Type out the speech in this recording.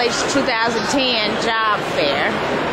College 2010 job fair.